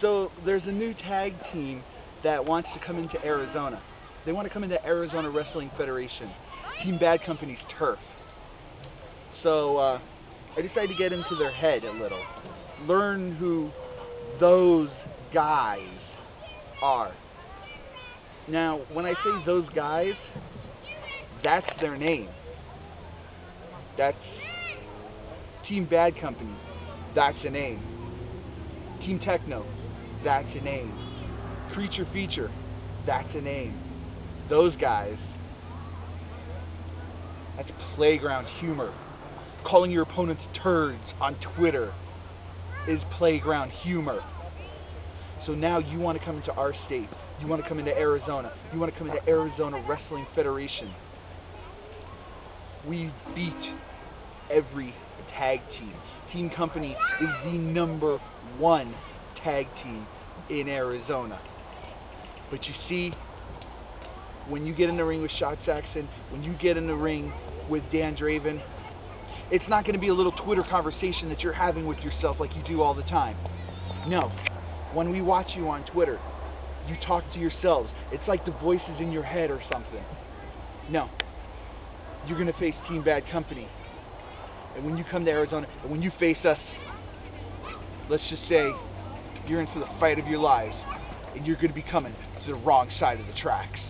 So there's a new tag team that wants to come into Arizona. They want to come into Arizona Wrestling Federation, Team Badd Company's turf. So uh, I decided to get into their head a little, learn who those guys are. Now, when I say those guys, that's their name. That's Team Badd Company. That's a name. Team Techno. That's a name. Creature Feature. That's a name. Those guys. That's playground humor. Calling your opponents turds on Twitter is playground humor. So now you want to come into our state. You want to come into Arizona. You want to come into Arizona Wrestling Federation. We beat every tag team. Team Company is the number one tag team in Arizona. But you see, when you get in the ring with Shot Saxon, when you get in the ring with Dan Draven, it's not going to be a little Twitter conversation that you're having with yourself like you do all the time. No. When we watch you on Twitter, you talk to yourselves. It's like the voices in your head or something. No. You're going to face Team Badd Company. And when you come to Arizona, and when you face us, let's just say you're in for the fight of your lives, and you're going to be coming to the wrong side of the tracks.